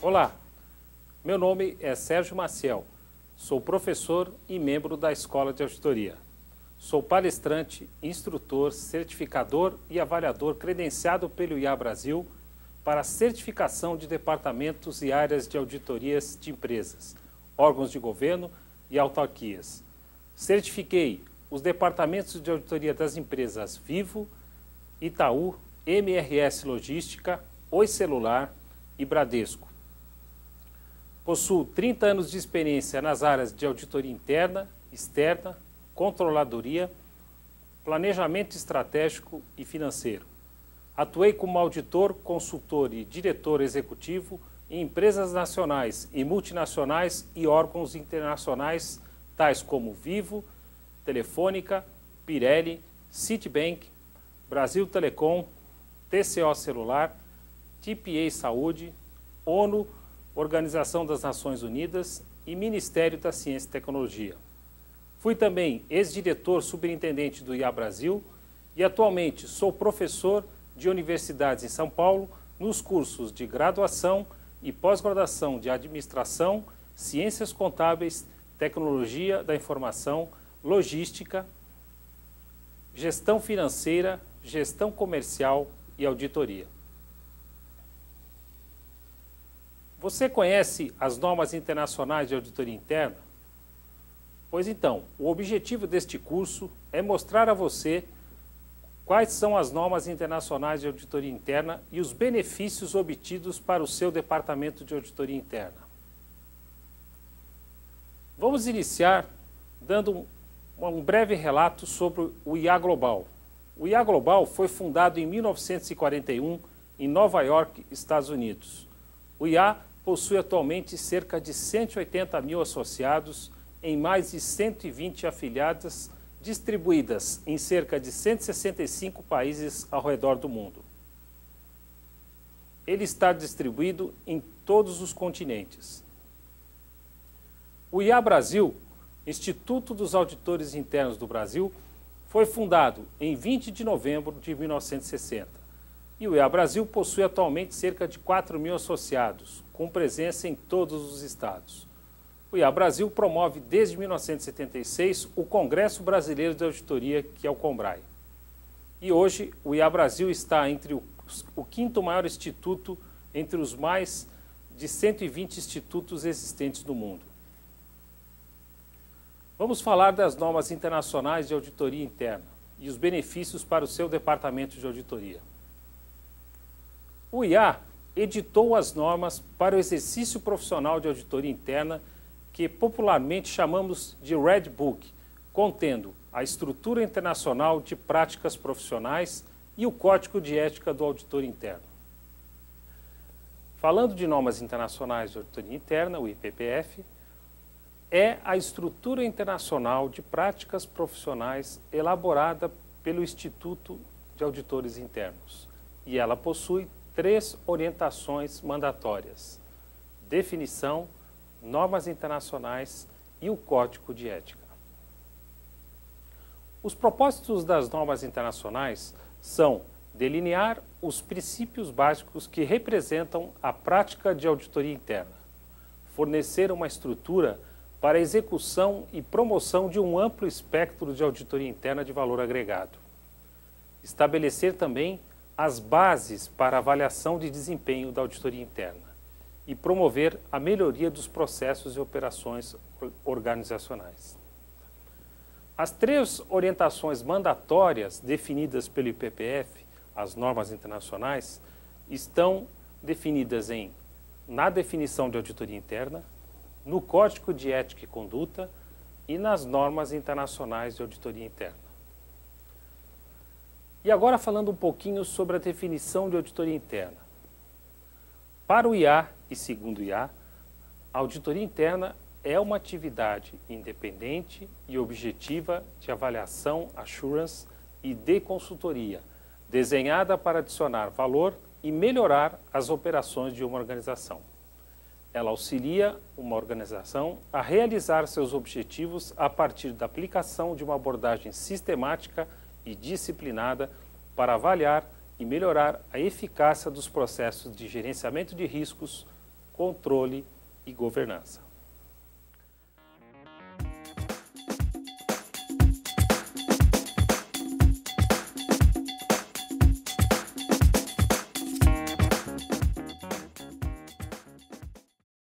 Olá, meu nome é Sérgio Maciel, sou professor e membro da Escola de Auditoria. Sou palestrante, instrutor, certificador e avaliador credenciado pelo IA Brasil para certificação de departamentos e áreas de auditorias de empresas, órgãos de governo e autarquias. Certifiquei os departamentos de auditoria das empresas Vivo, Itaú, MRS Logística, Oi Celular e Bradesco. Possuo 30 anos de experiência nas áreas de auditoria interna, externa, controladoria, planejamento estratégico e financeiro. Atuei como auditor, consultor e diretor executivo em empresas nacionais e multinacionais e órgãos internacionais tais como Vivo, Telefônica, Pirelli, Citibank, Brasil Telecom, TCO Celular, TPA Saúde, ONU, Organização das Nações Unidas e Ministério da Ciência e Tecnologia. Fui também ex-diretor superintendente do IA Brasil e atualmente sou professor de universidades em São Paulo nos cursos de graduação e pós-graduação de Administração, Ciências Contábeis, Tecnologia da Informação, Logística, Gestão Financeira, Gestão Comercial e Auditoria. Você conhece as normas internacionais de auditoria interna? Pois então, o objetivo deste curso é mostrar a você quais são as normas internacionais de auditoria interna e os benefícios obtidos para o seu departamento de auditoria interna. Vamos iniciar dando um, um breve relato sobre o IA Global. O IA Global foi fundado em 1941 em Nova York, Estados Unidos. O IA possui atualmente cerca de 180 mil associados em mais de 120 afiliadas distribuídas em cerca de 165 países ao redor do mundo. Ele está distribuído em todos os continentes. O IA Brasil, Instituto dos Auditores Internos do Brasil, foi fundado em 20 de novembro de 1960 e o EA Brasil possui atualmente cerca de 4 mil associados, com presença em todos os estados. O IA Brasil promove desde 1976 o Congresso Brasileiro de Auditoria, que é o COMBRAE. E hoje o IA Brasil está entre o, o quinto maior instituto entre os mais de 120 institutos existentes no mundo. Vamos falar das normas internacionais de auditoria interna e os benefícios para o seu departamento de auditoria. O IA editou as normas para o exercício profissional de auditoria interna, que popularmente chamamos de Red Book, contendo a estrutura internacional de práticas profissionais e o Código de Ética do Auditor Interno. Falando de normas internacionais de auditoria interna, o IPPF, é a estrutura internacional de práticas profissionais elaborada pelo Instituto de Auditores Internos. E ela possui três orientações mandatórias: definição, normas internacionais e o código de ética. Os propósitos das normas internacionais são delinear os princípios básicos que representam a prática de auditoria interna, fornecer uma estrutura para a execução e promoção de um amplo espectro de auditoria interna de valor agregado, estabelecer também as bases para avaliação de desempenho da auditoria interna e promover a melhoria dos processos e operações organizacionais. As três orientações mandatórias definidas pelo IPPF, as normas internacionais, estão definidas em na definição de auditoria interna, no Código de Ética e Conduta e nas normas internacionais de auditoria interna. E agora falando um pouquinho sobre a definição de auditoria interna. Para o IA e segundo o IA, a auditoria interna é uma atividade independente e objetiva de avaliação, assurance e de consultoria, desenhada para adicionar valor e melhorar as operações de uma organização. Ela auxilia uma organização a realizar seus objetivos a partir da aplicação de uma abordagem sistemática e disciplinada para avaliar e melhorar a eficácia dos processos de gerenciamento de riscos, controle e governança.